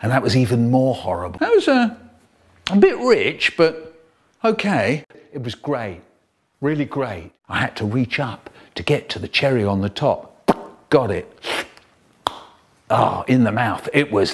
And that was even more horrible. That was a, a bit rich, but okay. It was great, really great. I had to reach up to get to the cherry on the top. Got it. Oh, in the mouth. It was